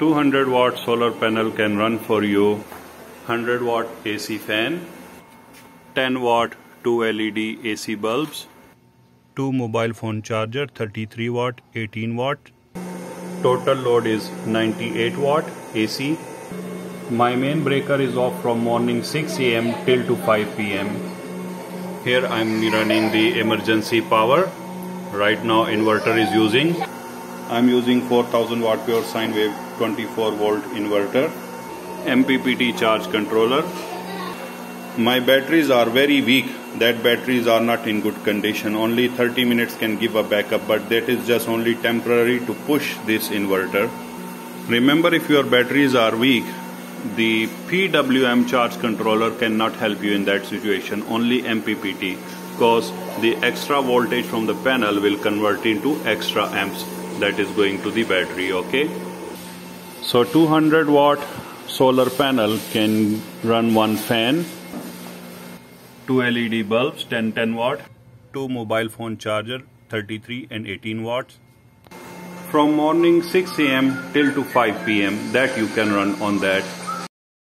200 watt solar panel can run for you 100 watt AC fan, 10 watt 2 LED AC bulbs, 2 mobile phone charger 33 watt 18 watt. Total load is 98 watt AC. My main breaker is off from morning 6 am till to 5 pm. Here I am running the emergency power. Right now inverter is using. I am using 4000 watt pure sine wave 24 volt inverter, MPPT charge controller. My batteries are very weak. That batteries are not in good condition. Only 30 minutes can give a backup, but that is just only temporary to push this inverter. Remember, if your batteries are weak, the PWM charge controller cannot help you in that situation. Only MPPT, because the extra voltage from the panel will convert into extra amps that is going to the battery. Okay. So 200 watt solar panel can run one fan, two LED bulbs 10 10 watt, two mobile phone charger 33 and 18 watts. From morning 6 am till to 5 pm that you can run on that